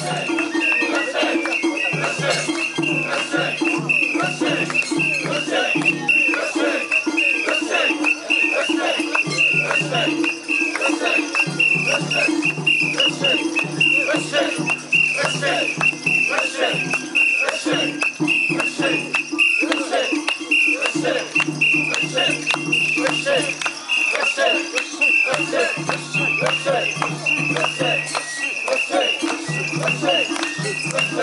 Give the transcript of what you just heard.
Let's go. Thank you.